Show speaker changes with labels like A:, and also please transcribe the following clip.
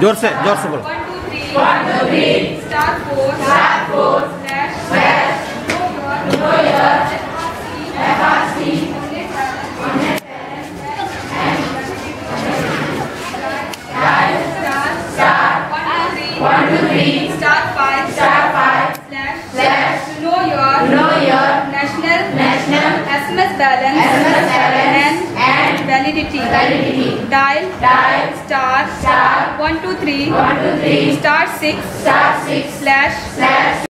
A: जोर से जोर से बोलो
B: One two three. One two three. Star four. Star four. Slash. Slash. Know your. FRC. Star. Star. One two three. Star five. Star five. Slash. Slash. To know your. Know your. National. National. SMS balance. SMS balance. And. And. Validity. Validity. Dial. Dial. Star. Star. one two three. One two three. Star six. Star six. Slash. Slash.